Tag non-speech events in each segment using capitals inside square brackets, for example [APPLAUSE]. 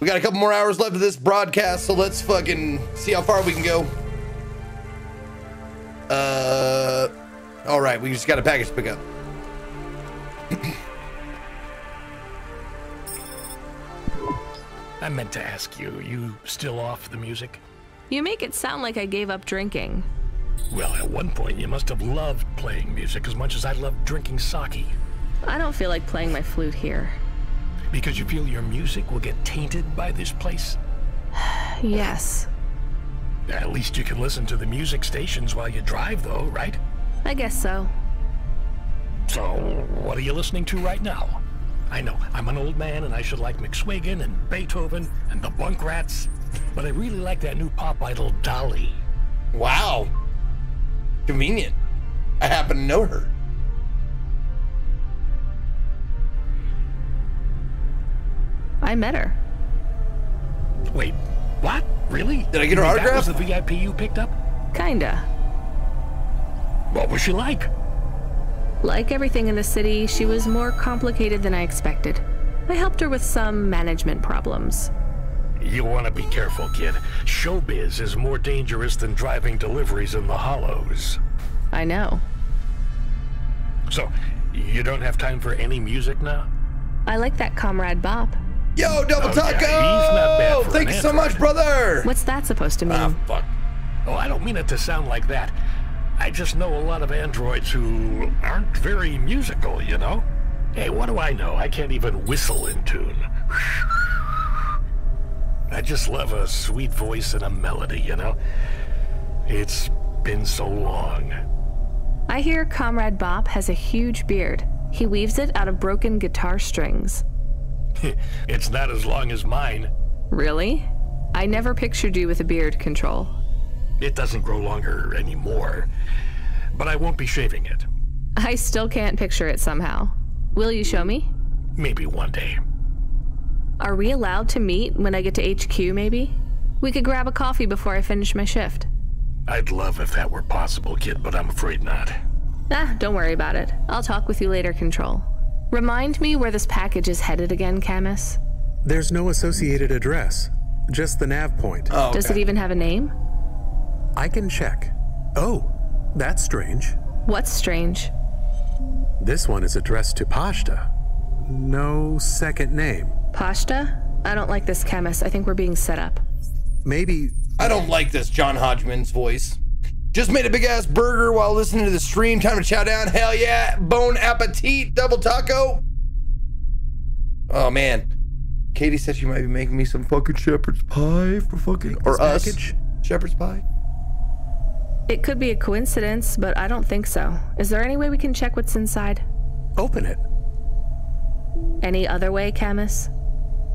We got a couple more hours left of this broadcast, so let's fucking see how far we can go. Uh, all right, we just got a package to pick up. [CLEARS THROAT] I meant to ask you, you still off the music? You make it sound like I gave up drinking. Well, at one point you must have loved playing music as much as I loved drinking sake. I don't feel like playing my flute here. Because you feel your music will get tainted by this place? [SIGHS] yes. At least you can listen to the music stations while you drive, though, right? I guess so. So, what are you listening to right now? I know, I'm an old man and I should like McSwiggin and Beethoven and the Bunk Rats, but I really like that new pop idol, Dolly. Wow. Convenient. I happen to know her. I met her. Wait, what? Really? Did I get her You mean autograph? That was the VIP you picked up? Kinda. What was she like? Like everything in the city, she was more complicated than I expected. I helped her with some management problems. You want to be careful, kid. Showbiz is more dangerous than driving deliveries in the hollows. I know. So, you don't have time for any music now? I like that comrade Bop. Yo, Double Oh, Taco! yeah, he's not bad for Thank an you so much, brother! What's that supposed to mean? Ah, fuck. Oh, I don't mean it to sound like that. I just know a lot of androids who aren't very musical, you know? Hey, what do I know? I can't even whistle in tune. [SIGHS] I just love a sweet voice and a melody, you know? It's been so long. I hear Comrade Bop has a huge beard. He weaves it out of broken guitar strings. [LAUGHS] it's not as long as mine. Really? I never pictured you with a beard control. It doesn't grow longer anymore. But I won't be shaving it. I still can't picture it somehow. Will you show me? Maybe one day. Are we allowed to meet when I get to HQ, maybe? We could grab a coffee before I finish my shift. I'd love if that were possible, kid, but I'm afraid not. Ah, don't worry about it. I'll talk with you later, Control. Remind me where this package is headed again, Camus. There's no associated address, just the nav point. Oh, Does it even have a name? I can check. Oh, that's strange. What's strange? This one is addressed to Pashta. No second name. Pashta? I don't like this, Camus. I think we're being set up. Maybe I don't like this John Hodgman's voice. Just made a big ass burger while listening to the stream. Time to chow down. Hell yeah. Bone appetit. Double taco. Oh man. Katie said she might be making me some fucking shepherd's pie for fucking or this us. package. Shepherd's pie. It could be a coincidence, but I don't think so. Is there any way we can check what's inside? open it. Any other way, Camus?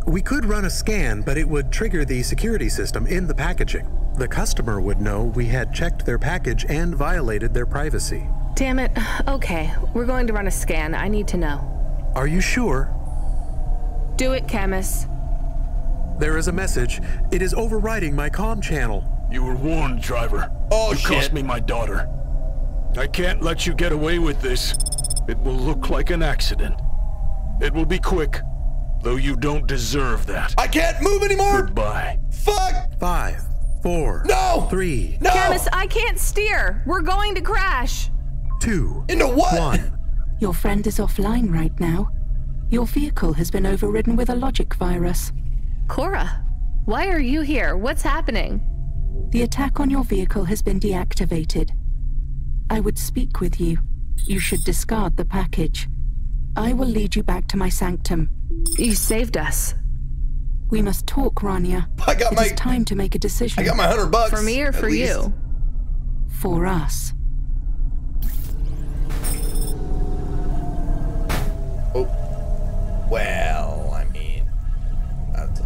We could run a scan, but it would trigger the security system in the packaging. The customer would know we had checked their package and violated their privacy. Damn it. Okay, we're going to run a scan. I need to know. Are you sure? Do it, Camus. There is a message. It is overriding my comm channel. You were warned, driver. Oh, you shit. cost me my daughter. I can't let you get away with this. It will look like an accident. It will be quick, though you don't deserve that. I can't move anymore. Goodbye. Fuck. Five, four, No. three, No. Camus, I can't steer. We're going to crash. two, Into what? one. Your friend is offline right now. Your vehicle has been overridden with a logic virus. Cora, why are you here? What's happening? The attack on your vehicle has been deactivated. I would speak with you. You should discard the package. I will lead you back to my sanctum. You saved us. We must talk, Rania. I got It my is time to make a decision. I got my hundred bucks. For me or for least. you? For us. Oh. Well, I mean, that's a...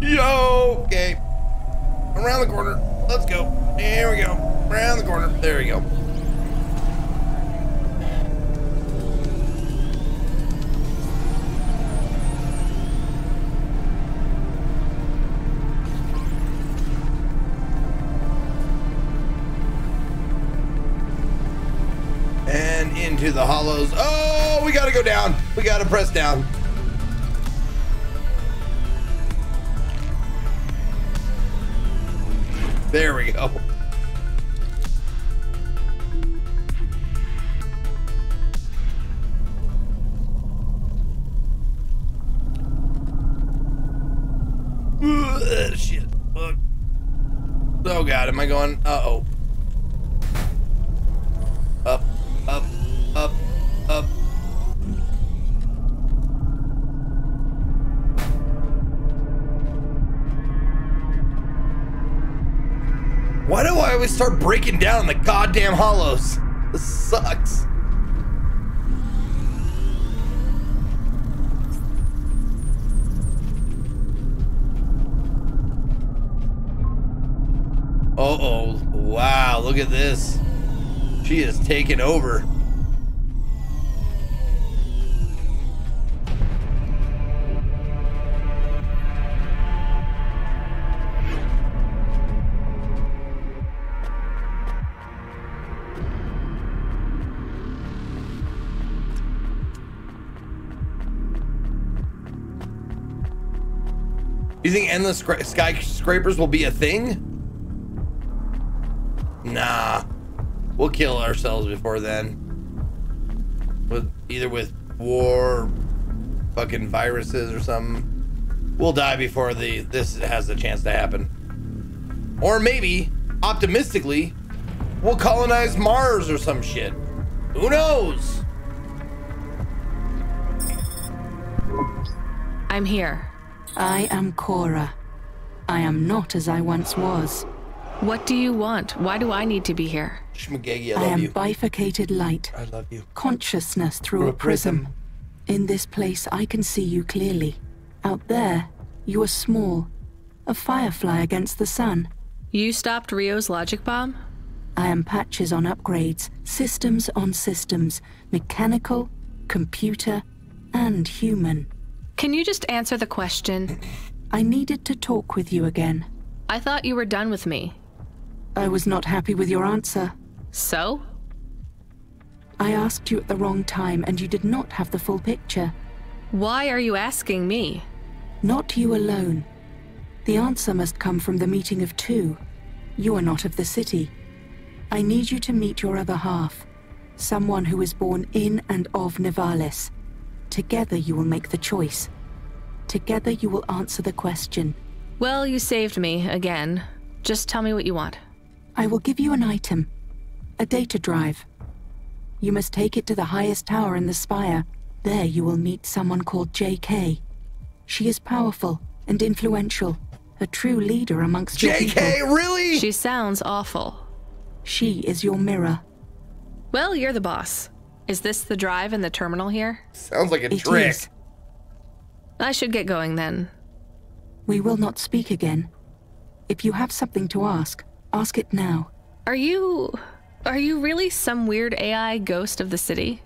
Yo, okay. Around the corner. Let's go. There we go. Around the corner. There we go. Into the hollows. Oh, we gotta go down. We gotta press down. There we go. Ugh, shit. Fuck. Oh god, am I going? Uh oh. Up, up, up, always start breaking down the goddamn hollows? This sucks. Uh oh. Wow, look at this. She is taking over. You think endless skyscrapers will be a thing? Nah. We'll kill ourselves before then. With either with war, fucking viruses or something. We'll die before the this has the chance to happen. Or maybe, optimistically, we'll colonize Mars or some shit. Who knows? I'm here. I am Cora. I am not as I once was. What do you want? Why do I need to be here? Shmagegi, I I am you. bifurcated light, I love you. consciousness through, Through a a prism. prism. In this place, I can see you clearly. Out there, you are small, a firefly against the sun. You stopped Rio's logic bomb? I am patches on upgrades, systems on systems, mechanical, computer, and human. Can you just answer the question? [LAUGHS] I needed to talk with you again. I thought you were done with me. I was not happy with your answer. So? I asked you at the wrong time and you did not have the full picture. Why are you asking me? Not you alone. The answer must come from the meeting of two. You are not of the city. I need you to meet your other half. Someone who is born in and of Nivalis. Together you will make the choice. Together you will answer the question. Well, you saved me again. Just tell me what you want. I will give you an item. A data drive. You must take it to the highest tower in the spire. There you will meet someone called J.K. She is powerful and influential, a true leader amongst your people. JK, really? She sounds awful. She is your mirror. Well, you're the boss. Is this the drive in the terminal here? Sounds like a It trick. is. I should get going then. We will not speak again. If you have something to ask, ask it now. Are you. Are you really some weird AI ghost of the city?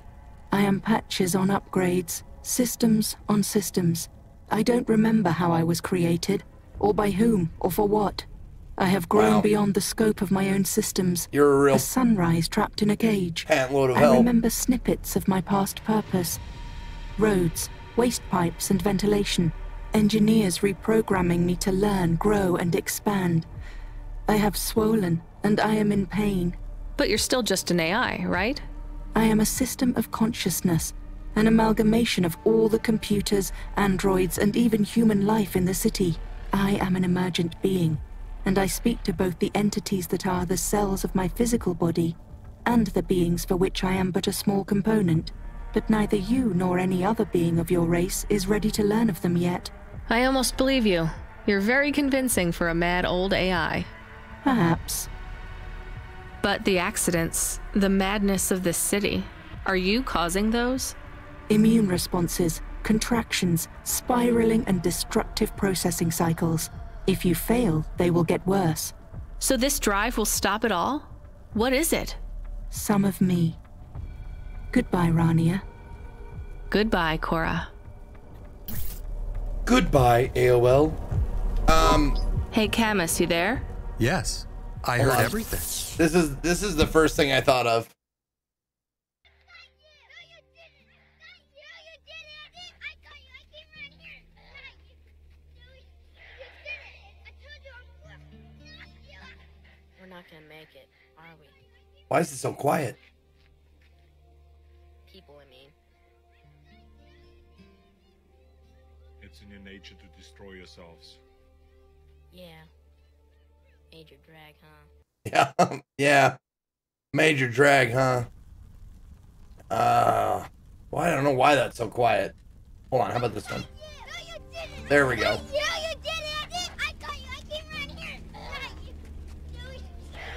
I am patches on upgrades, systems on systems. I don't remember how I was created, or by whom, or for what. I have grown Wow. beyond the scope of my own systems. You're a real A sunrise trapped in a cage. pant load of I hell. remember snippets of my past purpose. Roads, waste pipes and ventilation. Engineers reprogramming me to learn, grow and expand. I have swollen and I am in pain. But you're still just an AI, right? I am a system of consciousness, an amalgamation of all the computers, androids, and even human life in the city. I am an emergent being, and I speak to both the entities that are the cells of my physical body and the beings for which I am but a small component. But neither you nor any other being of your race is ready to learn of them yet. I almost believe you. You're very convincing for a mad old AI. Perhaps. But the accidents, the madness of this city, are you causing those? Immune responses, contractions, spiraling and destructive processing cycles. If you fail, they will get worse. So this drive will stop it all? What is it? Some of me. Goodbye, Rania. Goodbye, Cora. Goodbye, AOL. Um. Hey, Camus, you there? Yes, I heard on. everything. This is this is the first thing I thought of. We're not gonna make it, are we? Why is it so quiet? Major drag, huh? Yeah, [LAUGHS] yeah. Major drag, huh? Uh, well, I don't know why that's so quiet. Hold on, how about this one? There we go. Yeah, you did it! I got you! I came around here! You, you,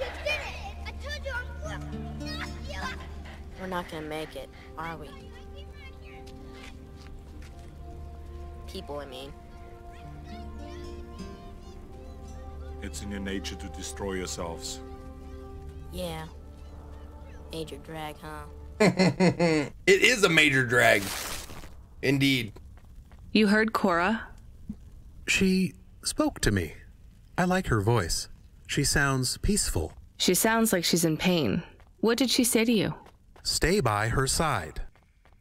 you did it! I told you I'm good! No, you! We're not gonna make it, are we? People, I mean. It's in your nature to destroy yourselves. Yeah. Major drag, huh? [LAUGHS] it is a major drag. Indeed. You heard Cora? She spoke to me. I like her voice. She sounds peaceful. She sounds like she's in pain. What did she say to you? Stay by her side.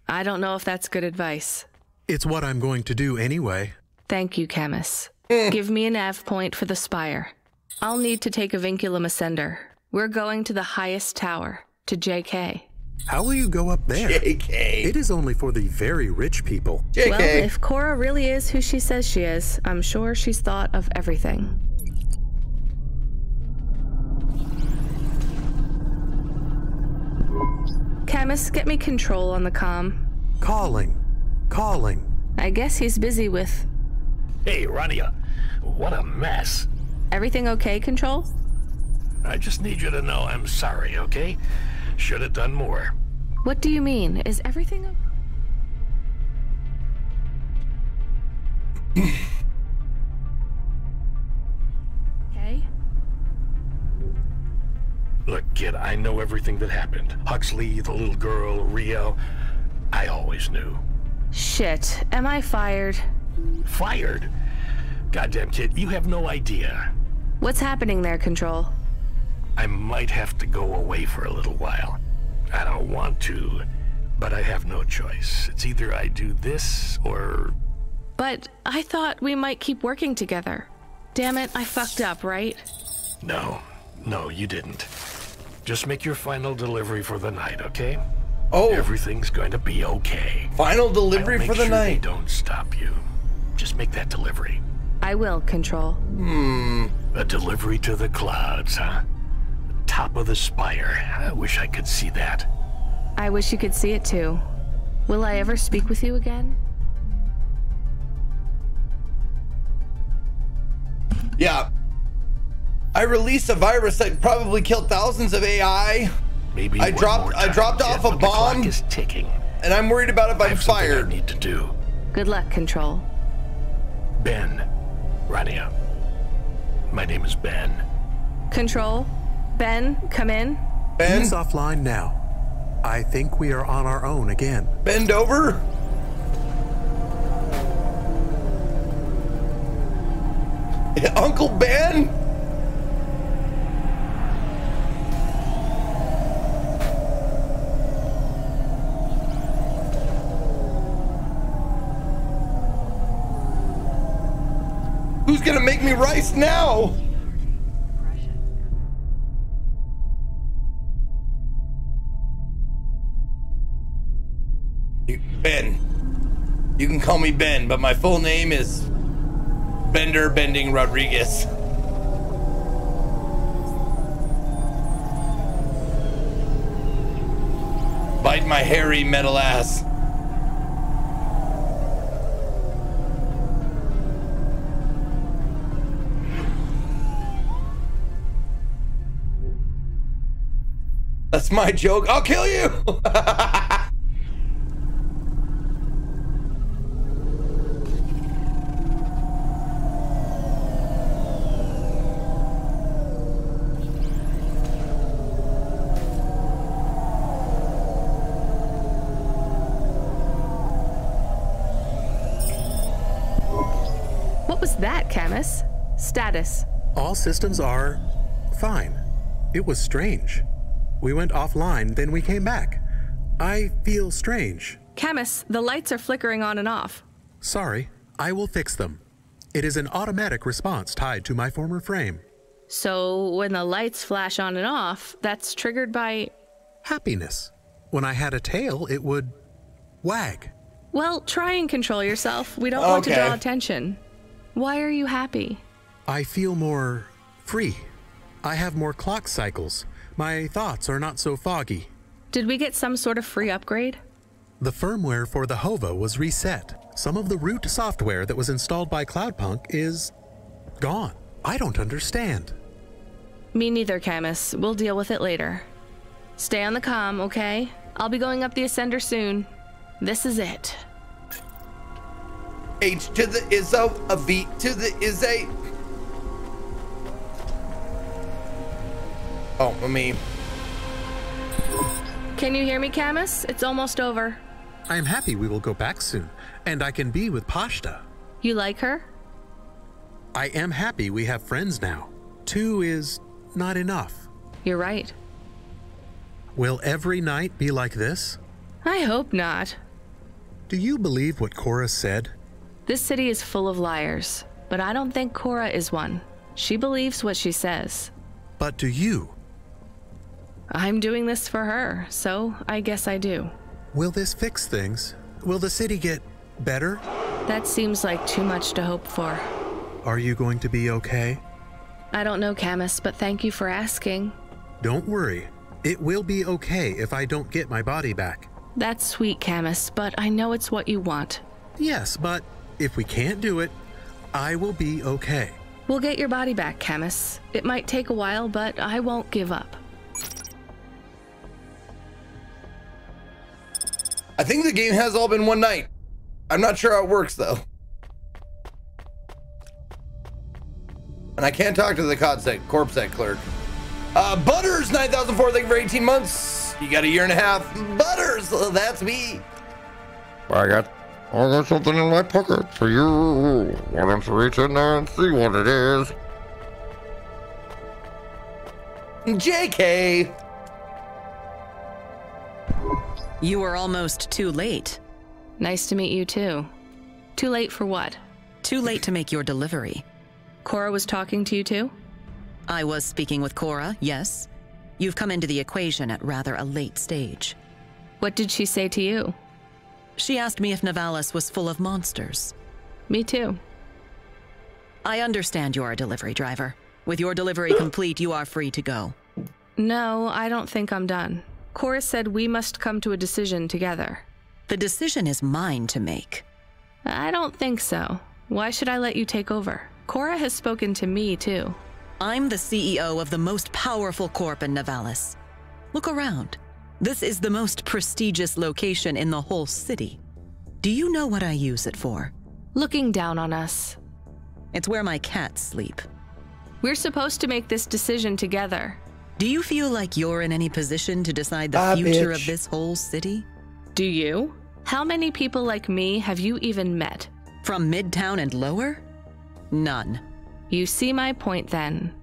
I don't know if that's good advice. It's what I'm going to do anyway. Thank you, Camus. Give me an nav point for the spire. I'll need to take a vinculum ascender. We're going to the highest tower, to JK. How will you go up there? JK. It is only for the very rich people. JK. Well, if Cora really is who she says she is, I'm sure she's thought of everything. Camus, get me control on the comm. Calling. Calling. I guess he's busy with. Hey, Rania, what a mess. Everything okay, control? I just need you to know I'm sorry, okay? Should have done more. What do you mean? Is everything okay? Look, kid, I know everything that happened. Huxley, the little girl, Rio. I always knew. Shit, am I fired? Fired? Goddamn, kid, you have no idea. What's happening there, Control? I might have to go away for a little while. I don't want to, but I have no choice. It's either I do this or. But I thought we might keep working together. Damn it, I fucked up, right? No, no, you didn't. Just make your final delivery for the night, okay? Oh, Everything's going to be okay. final delivery I'll for make the sure They night. don't stop you. Just make that delivery. I will, Control. Hmm, A delivery to the clouds, huh? Top of the spire. I wish I could see that. I wish you could see it too. Will I ever speak with you again? Yeah. I released a virus that probably killed thousands of AI, Maybe I dropped- I dropped kid, off a but the clock bomb. is ticking. and I'm worried about if I I'm have something I need to do. Good luck, Control. Ben, Rania. My name is Ben. Control? Ben, come in. Ben, He's offline now. I think we are on our own again. bend over. [LAUGHS] Uncle Ben? Who's gonna make me rice now? Ben. You can call me Ben, but my full name is Bender Bending Rodriguez. Bite my hairy metal ass. My joke. I'll kill you. What was that, Camus? Status. All systems are fine. It was strange. We went offline, then we came back. I feel strange. Camus, the lights are flickering on and off. Sorry, I will fix them. It is an automatic response tied to my former frame. So when the lights flash on and off, that's triggered by. Happiness. When I had a tail, it would wag. Well, try and control yourself. We don't want to draw attention. Why are you happy? I feel more free. I have more clock cycles. My thoughts are not so foggy. Did we get some sort of free upgrade? The firmware for the HOVA was reset. Some of the root software that was installed by Cloudpunk is gone. I don't understand. Me neither, Camus. We'll deal with it later. Stay on the comm, okay? I'll be going up the ascender soon. This is it. H to the Izzo, a V to the is a. Oh, I mean, Can you hear me, Camus? It's almost over. I am happy we will go back soon, and I can be with Pashta. You like her? I am happy we have friends now. Two is not enough. You're right. Will every night be like this? I hope not. Do you believe what Cora said? This city is full of liars, but I don't think Cora is one. She believes what she says. But do you? I'm doing this for her, so I guess I do. Will this fix things? Will the city get better? That seems like too much to hope for. Are you going to be okay? I don't know, Camus, but thank you for asking. Don't worry. It will be okay if I don't get my body back. That's sweet, Camus, but I know it's what you want. Yes, but if we can't do it, I will be okay. We'll get your body back, Camus. It might take a while, but I won't give up. I think the game has all been one night. I'm not sure how it works though. And I can't talk to the CODSEC, CorpSec clerk. Uh, Butters, 9004, thank you for 18 months. You got a year and a half. Butters, that's me. I got, I got something in my pocket for you. Why don't you reach in there and see what it is? JK. You were almost too late. Nice to meet you, too. Too late for what? Too late to make your delivery. Cora was talking to you, too? I was speaking with Cora, yes. You've come into the equation at rather a late stage. What did she say to you? She asked me if Nivalis was full of monsters. Me, too. I understand you're a delivery driver. With your delivery complete, you are free to go. No, I don't think I'm done. Cora said we must come to a decision together. The decision is mine to make. I don't think so. Why should I let you take over? Cora has spoken to me, too. I'm the CEO of the most powerful corp in Nivalis. Look around. This is the most prestigious location in the whole city. Do you know what I use it for? Looking down on us. It's where my cats sleep. We're supposed to make this decision together. Do you feel like you're in any position to decide the Ah, future bitch. of this whole city? Do you? How many people like me have you even met? From Midtown and lower? None. You see my point then.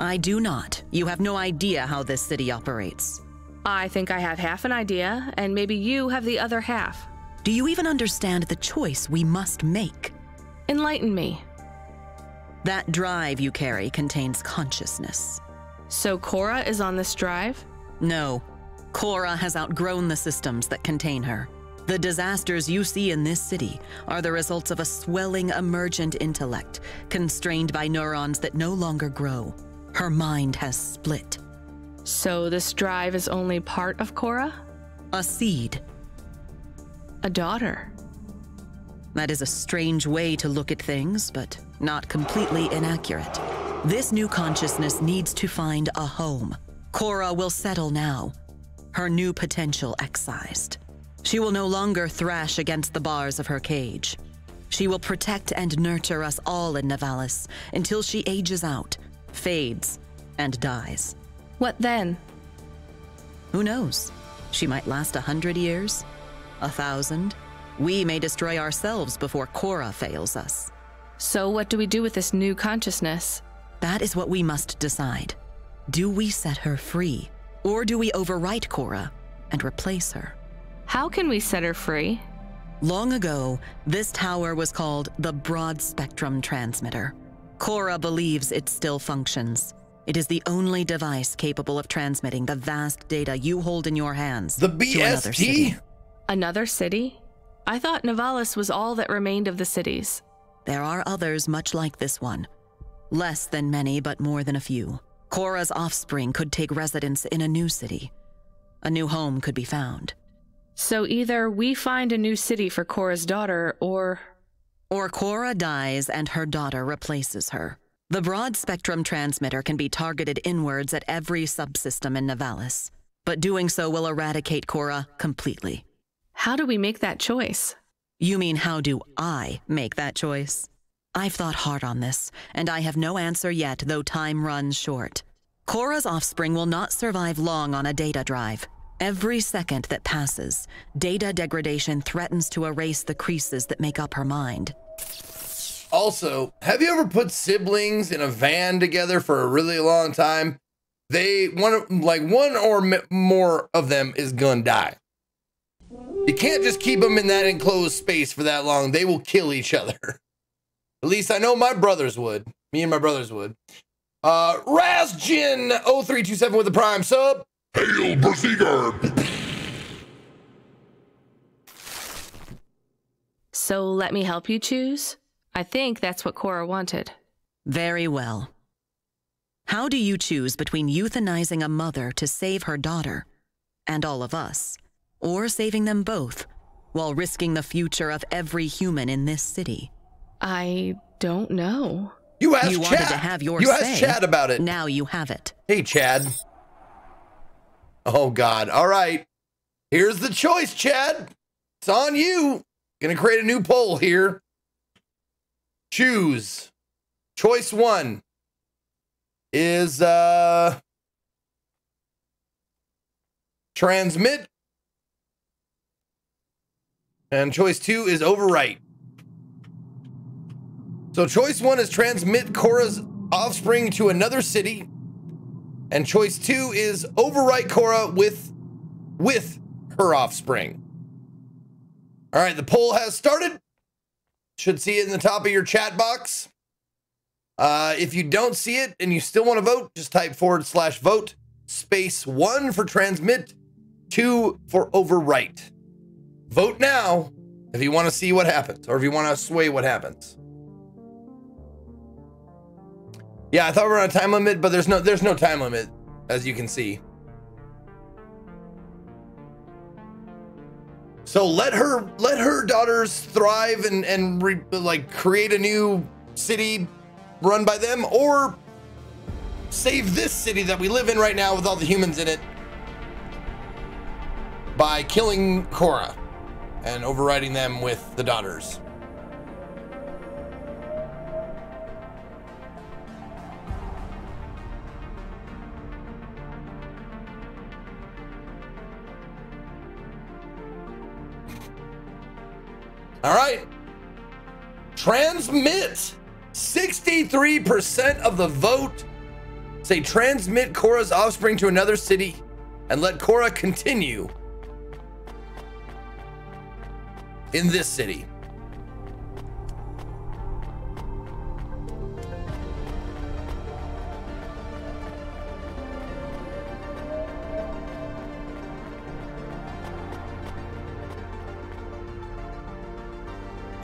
I do not. You have no idea how this city operates. I think I have half an idea, and maybe you have the other half. Do you even understand the choice we must make? Enlighten me. That drive you carry contains consciousness. So Cora is on this drive? No, Cora has outgrown the systems that contain her. The disasters you see in this city are the results of a swelling emergent intellect, constrained by neurons that no longer grow. Her mind has split. So this drive is only part of Cora? A seed. A daughter. That is a strange way to look at things, but not completely inaccurate. This new consciousness needs to find a home. Cora will settle now, her new potential excised. She will no longer thrash against the bars of her cage. She will protect and nurture us all in Nivalis until she ages out, fades, and dies. What then? Who knows? She might last a hundred years, a thousand. We may destroy ourselves before Cora fails us. So what do we do with this new consciousness? That is what we must decide. Do we set her free, or do we overwrite Cora and replace her? How can we set her free? Long ago, this tower was called the Broad Spectrum Transmitter. Cora believes it still functions. It is the only device capable of transmitting the vast data you hold in your hands The to another city. Another city? I thought Nivalis was all that remained of the cities. There are others much like this one. Less than many, but more than a few. Cora's offspring could take residence in a new city. A new home could be found. So either we find a new city for Cora's daughter, or. Or Cora dies and her daughter replaces her. The broad spectrum transmitter can be targeted inwards at every subsystem in Nivalis, but doing so will eradicate Cora completely. How do we make that choice? You mean, how do I make that choice? I've thought hard on this, and I have no answer yet, though time runs short. Cora's offspring will not survive long on a data drive. Every second that passes, data degradation threatens to erase the creases that make up her mind. Also, have you ever put siblings in a van together for a really long time? They one like one or more of them is gonna die. You can't just keep them in that enclosed space for that long. They will kill each other. [LAUGHS] At least I know my brothers would. Me and my brothers would. Uh Rasjin 0327 with the prime sub. Hail, Berserker! So let me help you choose? I think that's what Cora wanted. Very well. How do you choose between euthanizing a mother to save her daughter and all of us, or saving them both while risking the future of every human in this city? I don't know. You asked you wanted Chad. to have your you say. asked Chad about it. Now you have it. Hey, Chad. Oh, God. All right. Here's the choice, Chad. It's on you. Gonna create a new poll here. Choose. Choice one is uh transmit. And choice two is overwrite. So choice one is transmit Cora's offspring to another city. And choice two is overwrite Cora with with her offspring. All right, the poll has started. Should see it in the top of your chat box. Uh, if you don't see it and you still want to vote, just type forward slash vote space one for transmit, two for overwrite. Vote now if you want to see what happens or if you want to sway what happens. Yeah, I thought we were on a time limit, but there's no there's no time limit, as you can see. So let her let her daughters thrive and and re, like create a new city run by them, or save this city that we live in right now with all the humans in it by killing Cora and overriding them with the daughters. All right. Transmit. 63% of the vote say transmit Cora's offspring to another city and let Cora continue in this city.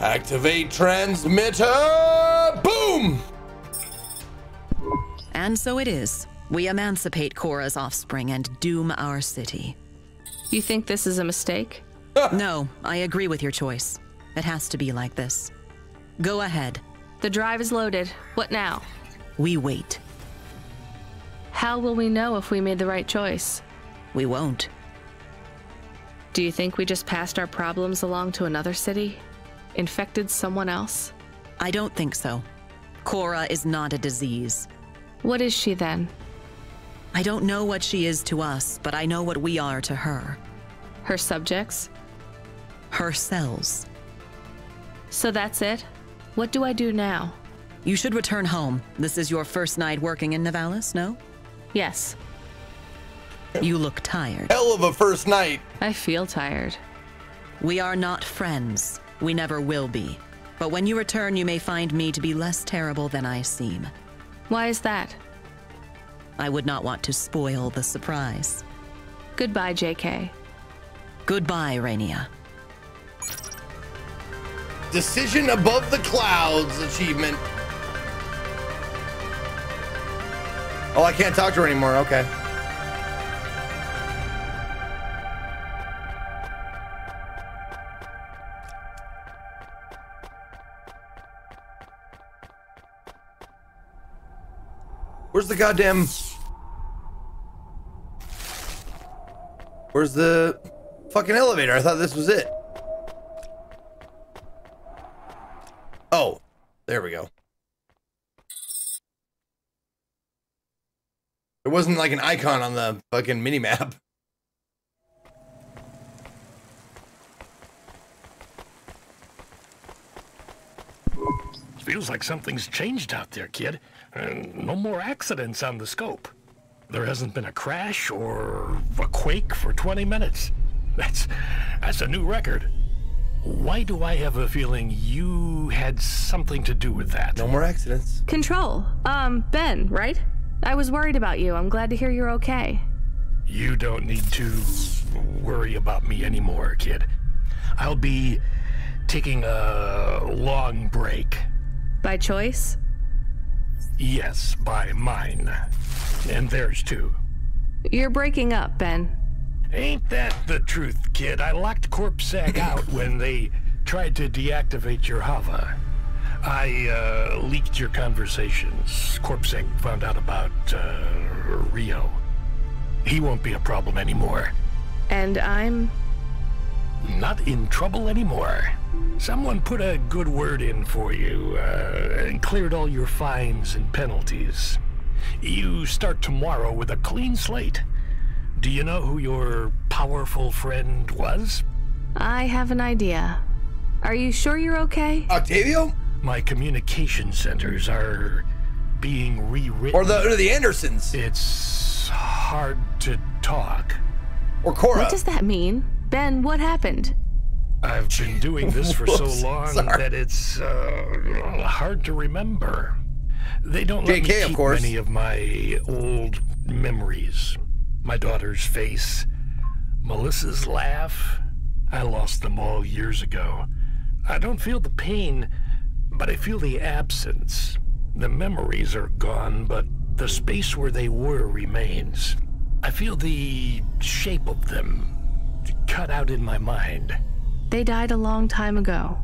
Activate transmitter. Boom! And so it is. We emancipate Cora's offspring and doom our city. You think this is a mistake? [LAUGHS] no, I agree with your choice. It has to be like this. Go ahead. The drive is loaded. What now? We wait. How will we know if we made the right choice? We won't. Do you think we just passed our problems along to another city? Infected someone else? I don't think so. Cora is not a disease. What is she then? I don't know what she is to us, but I know what we are to her. Her subjects? Her cells. So that's it? What do I do now? You should return home. This is your first night working in Nivalis, no? Yes. You look tired. Hell of a first night. I feel tired. We are not friends. We never will be. But when you return, you may find me to be less terrible than I seem. Why is that? I would not want to spoil the surprise. Goodbye, JK. Goodbye, Rania. Decision above the clouds achievement. Oh, I can't talk to her anymore. Okay. Where's the goddamn. Where's the fucking elevator? I thought this was it. Oh, there we go. It wasn't like an icon on the fucking mini map. [LAUGHS] Feels like something's changed out there, kid. And no more accidents on the scope. There hasn't been a crash or a quake for 20 minutes. That's that's a new record. Why do I have a feeling you had something to do with that? No more accidents. Control. Um, Ben, right? I was worried about you. I'm glad to hear you're okay. You don't need to worry about me anymore, kid. I'll be taking a long break. By choice? Yes, by mine. And theirs too. You're breaking up, Ben. Ain't that the truth, kid? I locked CorpSec [LAUGHS] out when they tried to deactivate your HOVA. I uh, leaked your conversations. CorpSec found out about uh, Rio. He won't be a problem anymore. And I'm not in trouble anymore. Someone put a good word in for you uh, and cleared all your fines and penalties. You start tomorrow with a clean slate. Do you know who your powerful friend was? I have an idea. Are you sure you're okay? Octavio? My communication centers are being rewritten. Or the or the Andersons. It's hard to talk. Or Cora. What does that mean? Ben, what happened? I've been doing this for so [LAUGHS] long sorry. that it's uh, hard to remember. They don't let JK, me of keep course. many of my old memories. My daughter's face, Melissa's laugh. I lost them all years ago. I don't feel the pain, but I feel the absence. The memories are gone, but the space where they were remains. I feel the shape of them cut out in my mind. They died a long time ago.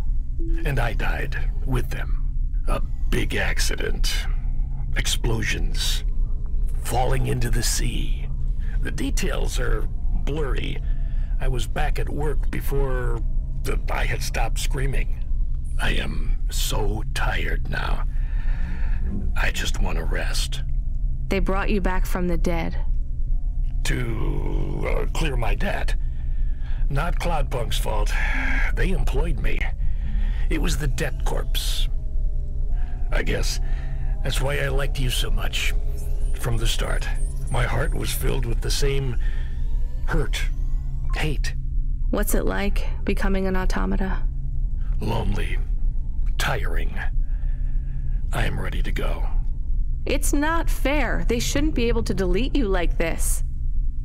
And I died with them. A big accident. Explosions. Falling into the sea. The details are blurry. I was back at work before the, I had stopped screaming. I am so tired now. I just want to rest. They brought you back from the dead. To uh, clear my debt. Not Cloudpunk's fault. They employed me. It was the debt corpse. I guess that's why I liked you so much. From the start, my heart was filled with the same hurt, hate, What's it like becoming an automata? lonely, tiring. I am ready to go. It's not fair. They shouldn't be able to delete you like this.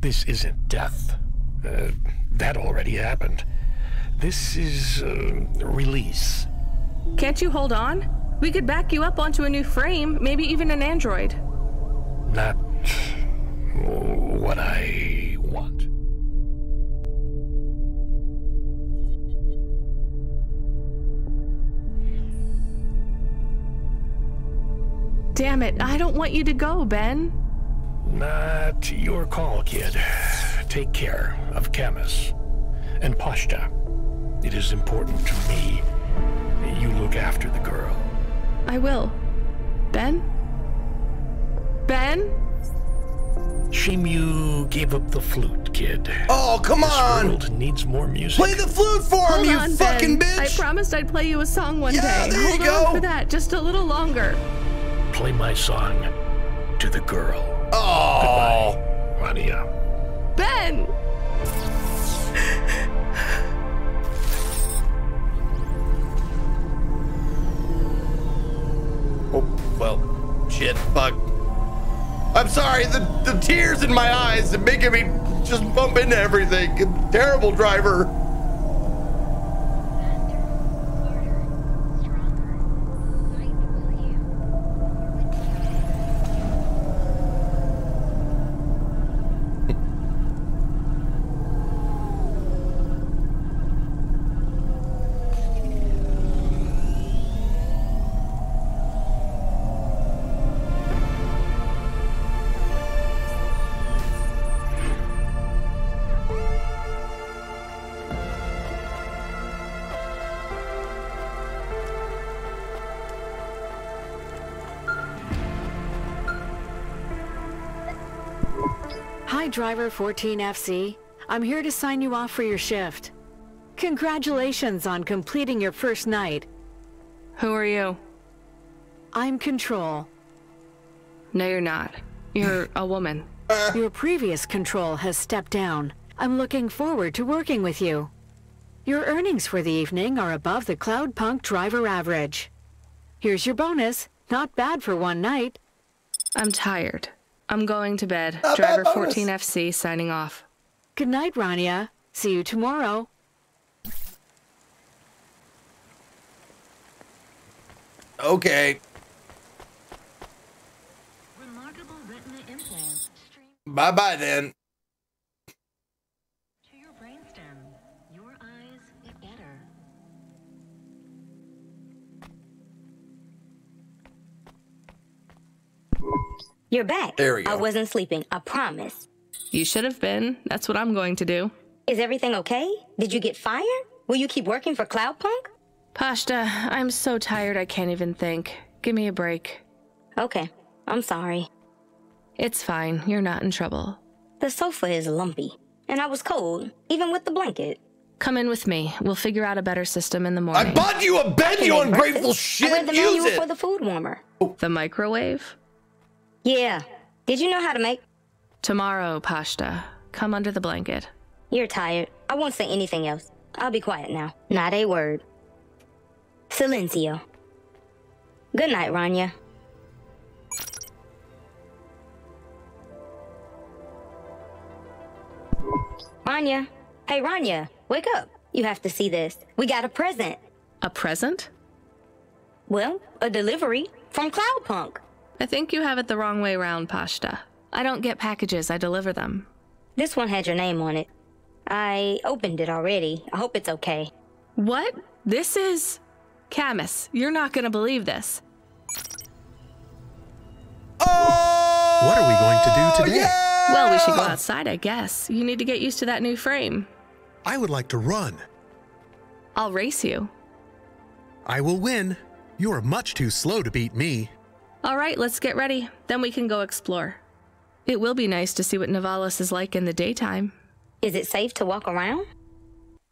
This isn't death. Uh, that already happened. This is uh, release. Can't you hold on? We could back you up onto a new frame, maybe even an android. Not what I want. Damn it, I don't want you to go, Ben. Not your call, kid. Take care of Camus and Pashta. It is important to me that you look after the girl. I will. Ben? Ben? Shame you gave up the flute, kid. Oh, come this on. world needs more music. Play the flute for him, Hold you on, fucking ben. I promised I'd play you a song one Yeah, day. there you Hold go. on for that, just a little longer. Play my song to the girl. Oh. Goodbye, Rania. Ben! Oh, well, shit, fuck. I'm sorry. The the tears in my eyes are making me just bump into everything. Terrible driver. Driver 14FC. I'm here to sign you off for your shift. Congratulations on completing your first night. Who are you? I'm Control. No, you're not. You're a woman. [LAUGHS] Your previous Control has stepped down. I'm looking forward to working with you. Your earnings for the evening are above the Cloudpunk driver average. Here's your bonus. Not bad for one night. I'm tired. I'm going to bed. Not Driver 14FC signing off. Good night, Rania. See you tomorrow. Okay. Bye bye then. You're back. There we go. I wasn't sleeping, I promise. You should have been. That's what I'm going to do. Is everything okay? Did you get fired? Will you keep working for Cloudpunk? Pashta, I'm so tired I can't even think. Give me a break. Okay. I'm sorry. It's fine. You're not in trouble. The sofa is lumpy, and I was cold, even with the blanket. Come in with me. We'll figure out a better system in the morning. I bought you a bed, you ungrateful breakfast. shit. I read the Use manual it. for the food warmer. The microwave? Yeah. Did you know how to make? Tomorrow, Pashta. Come under the blanket. You're tired. I won't say anything else. I'll be quiet now. Not a word. Silencio. Good night, Rania. Rania. Hey, Rania. Wake up. You have to see this. We got a present. A present? Well, a delivery from Cloudpunk. I think you have it the wrong way round, Pashta. I don't get packages, I deliver them. This one had your name on it. I opened it already. I hope it's okay. What? This is. Camus, you're not gonna believe this. Oh! What are we going to do today? Well, we should go outside, I guess. You need to get used to that new frame. I would like to run. I'll race you. I will win. You are much too slow to beat me. All right, let's get ready. Then we can go explore. It will be nice to see what Nivalis is like in the daytime. Is it safe to walk around?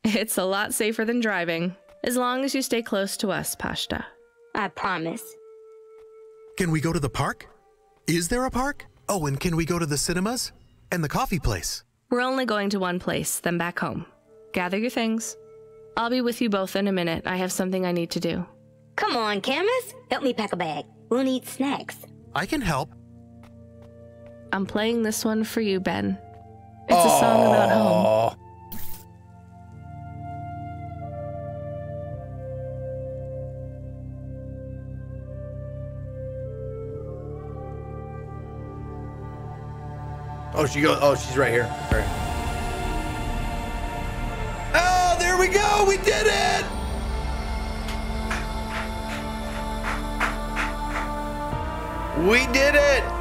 It's a lot safer than driving, as long as you stay close to us, Pashta. I promise. Can we go to the park? Is there a park? Oh, and can we go to the cinemas? And the coffee place? We're only going to one place, then back home. Gather your things. I'll be with you both in a minute. I have something I need to do. Come on, Camus. Help me pack a bag. We'll need snacks. I can help. I'm playing this one for you, Ben. It's a song about home. Oh, she goes. Oh, she's right here. All right. Oh, there we go. We did it. We did it.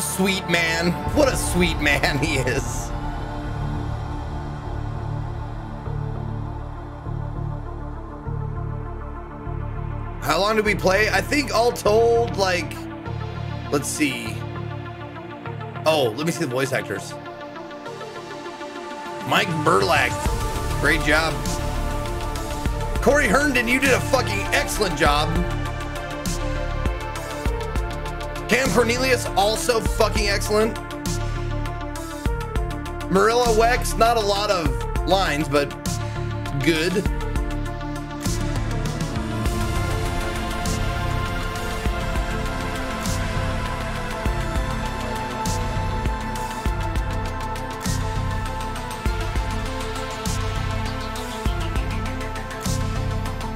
Sweet man. What a sweet man he is. How long did we play? I think all told, like, let's see. Oh, let me see the voice actors. Mike Burlack, great job. Corey Herndon, you did a fucking excellent job. Cam Cornelius, also fucking excellent. Marilla Wex, not a lot of lines, but good.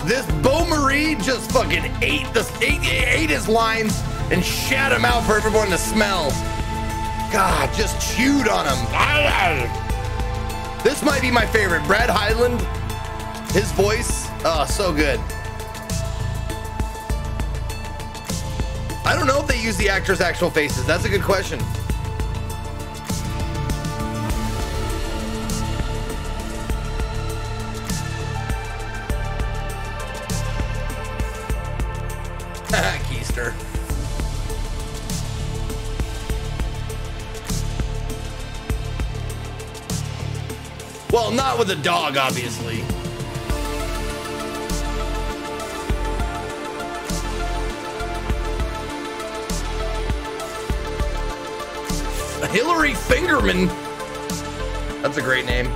This Bo Marie just fucking ate the ate, ate his lines and shat them out for everyone to smell. God, just chewed on them. This might be my favorite. Brad Highland, his voice, oh, so good. I don't know if they use the actors' actual faces. That's a good question. A dog, obviously. Hillary Fingerman. That's a great name.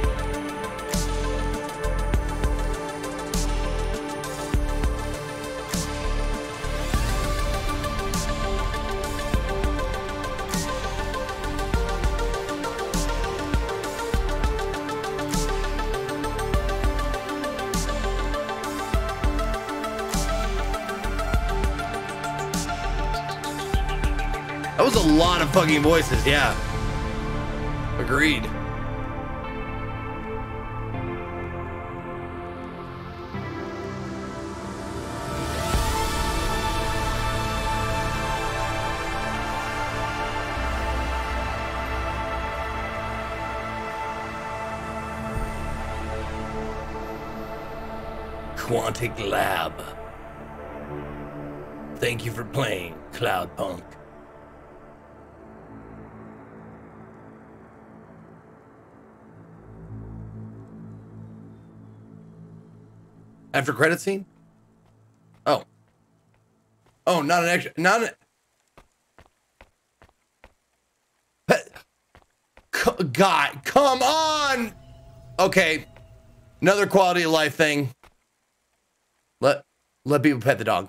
Fucking voices, yeah. Agreed. Quantic Lab. Thank you for playing, Cloudpunk. After credit scene? Oh. Oh, not an extra. Not an. God, come on. Okay. Another quality of life thing. Let let people pet the dog.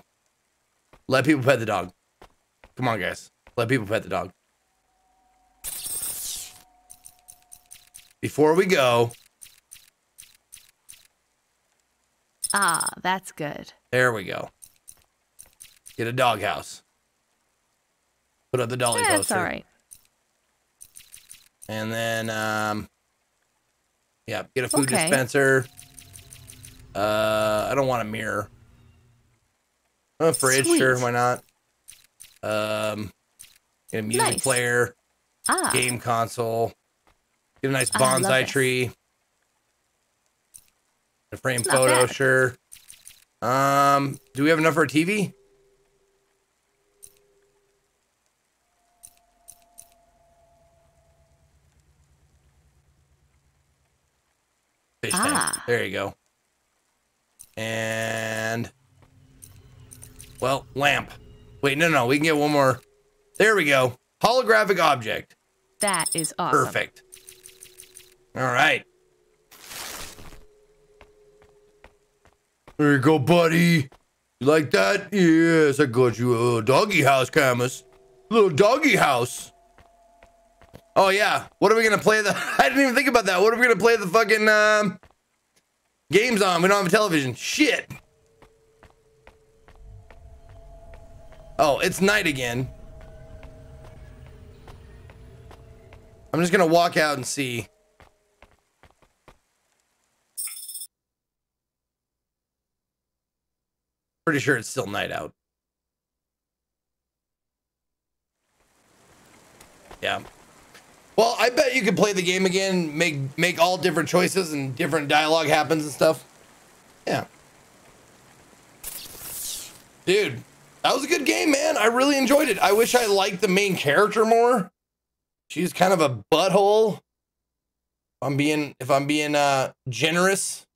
Let people pet the dog. Come on, guys. Let people pet the dog. Before we go, Ah, that's good. There we go. Get a doghouse. Put up the dolly That's poster. all right. And then, um, yeah, get a food Okay. dispenser. Uh, I don't want a mirror. A fridge, Sweet. sure, why not? Um, get a music Nice. player, Ah. game console. Get a nice Ah, bonsai tree. A frame photo, bad. sure. Um, do we have enough for a TV? Fish tank. Ah. There you go. And well, lamp. Wait, no, no, we can get one more. There we go. Holographic object. That is awesome. Perfect. All right. There you go, buddy. You like that? Yes, I got you a little doggy house, Camus. Little doggy house. Oh yeah. What are we gonna play the? [LAUGHS] I didn't even think about that. What are we gonna play the fucking um, games on? We don't have a television. Shit. Oh, it's night again. I'm just gonna walk out and see. Pretty sure it's still night out. Yeah. Well, I bet you could play the game again, make make all different choices and different dialogue happens and stuff. Yeah. Dude, that was a good game, man. I really enjoyed it. I wish I liked the main character more. She's kind of a butthole. If I'm being if I'm being uh generous.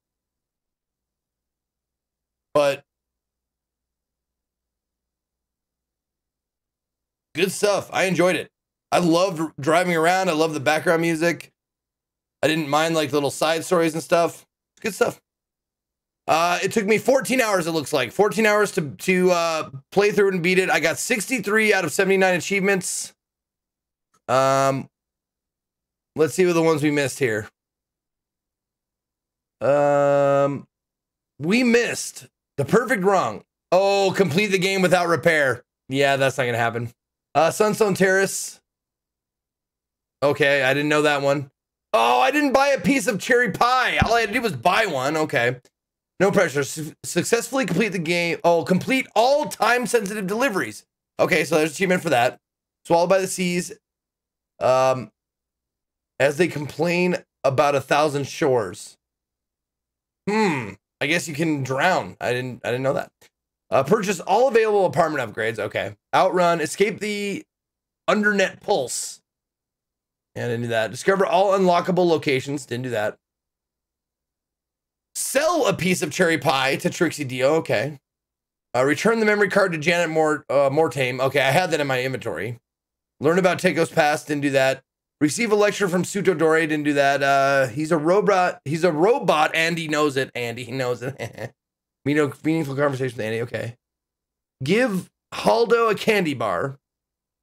But good stuff. I enjoyed it. I loved driving around. I love the background music. I didn't mind like little side stories and stuff. It's Good stuff. Uh, it took me 14 hours. It looks like 14 hours to to uh, play through and beat it. I got 63 out of 79 achievements. Um, let's see what the ones we missed here. Um, we missed the perfect wrong. Oh, complete the game without repair. Yeah, that's not gonna happen. Uh, Sunstone Terrace. Okay, I didn't know that one. Oh, I didn't buy a piece of cherry pie. All I had to do was buy one. Okay. No pressure. Su- successfully complete the game. Oh, complete all time sensitive deliveries. Okay, so there's achievement for that. Swallowed by the seas. Um, as they complain about a thousand shores. Hmm. I guess you can drown. I didn't. I didn't know that. Uh, purchase all available apartment upgrades. Okay. Outrun. Escape the undernet pulse. Yeah, I didn't do that. Discover all unlockable locations. Didn't do that. Sell a piece of cherry pie to Trixie Dio. Okay. Uh, return the memory card to Janet Mort uh, Mortame. Okay, I had that in my inventory. Learn about Teiko's past. Didn't do that. Receive a lecture from Suto Dore. Didn't do that. Uh, he's a robot. He's a robot. Andy knows it. Andy he knows it. [LAUGHS] Meaningful conversation with Annie. Okay. Give Haldo a candy bar.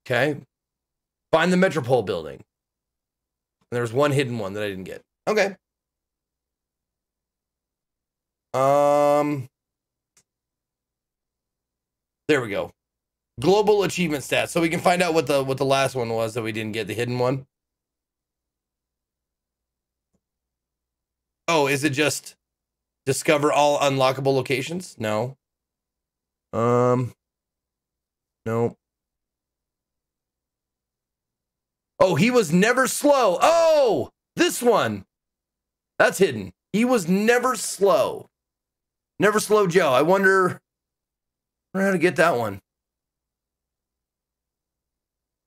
Okay. Find the Metropole building. There's one hidden one that I didn't get. Okay. Um. There we go. Global achievement stats. So we can find out what the what the last one was that we didn't get, the hidden one. Oh, is it just discover all unlockable locations? No. Um. No. Oh, he was never slow. Oh, this one. That's hidden. He was never slow. Never slow Joe. I wonder, I wonder how to get that one.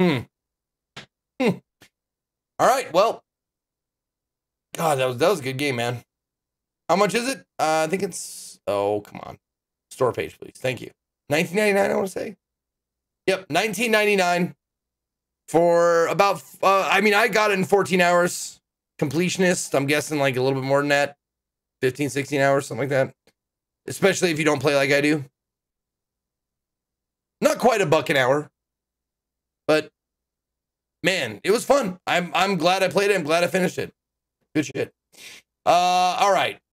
Hmm. Hmm. All right. Well, God, that was that was a good game, man. How much is it? Uh, I think it's oh, come on. Store page, please. Thank you. 1999, I want to say. Yep, 1999 for about uh, I mean, I got it in 14 hours. Completionist, I'm guessing like a little bit more than that. 15, 16 hours, something like that. Especially if you don't play like I do. Not quite a buck an hour. But man, it was fun. I'm I'm glad I played it. I'm glad I finished it. Good shit. Uh all right.